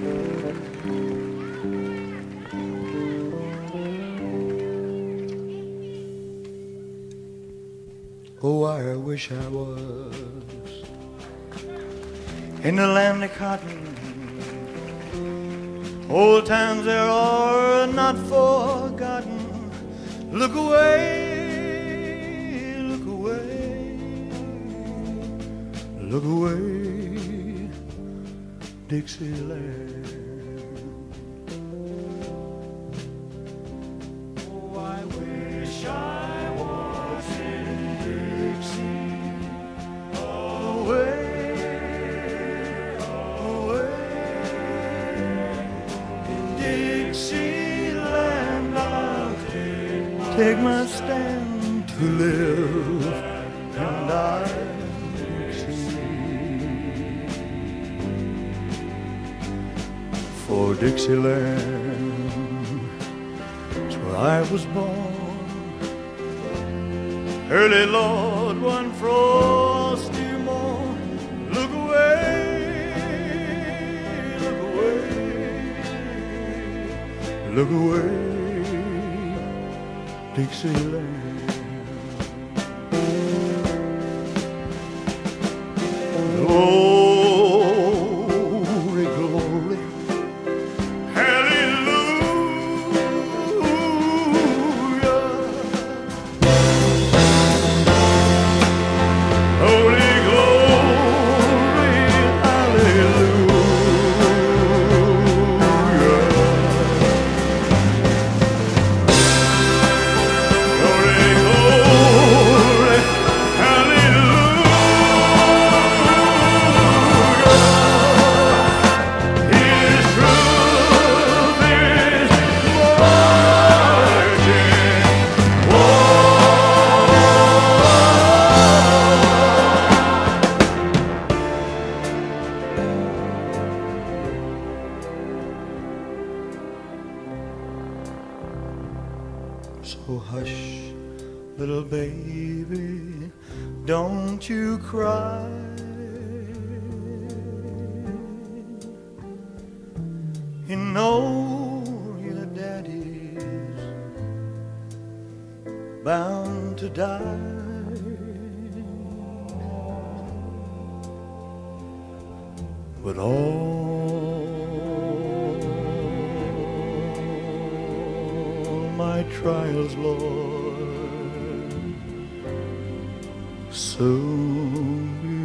Oh, I wish I was in the land of cotton. Old times there are not forgotten. Look away, look away, look away, Dixieland. Oh, I wish I was in Dixie. Away, away, in Dixieland, I'll take, take my stand to live and die. For Dixieland, it's where I was born. Early Lord, one frosty morn, look away, look away, look away, Dixieland. So hush, little baby, don't you cry. You know your daddy's bound to die. But all my trials, Lord, soon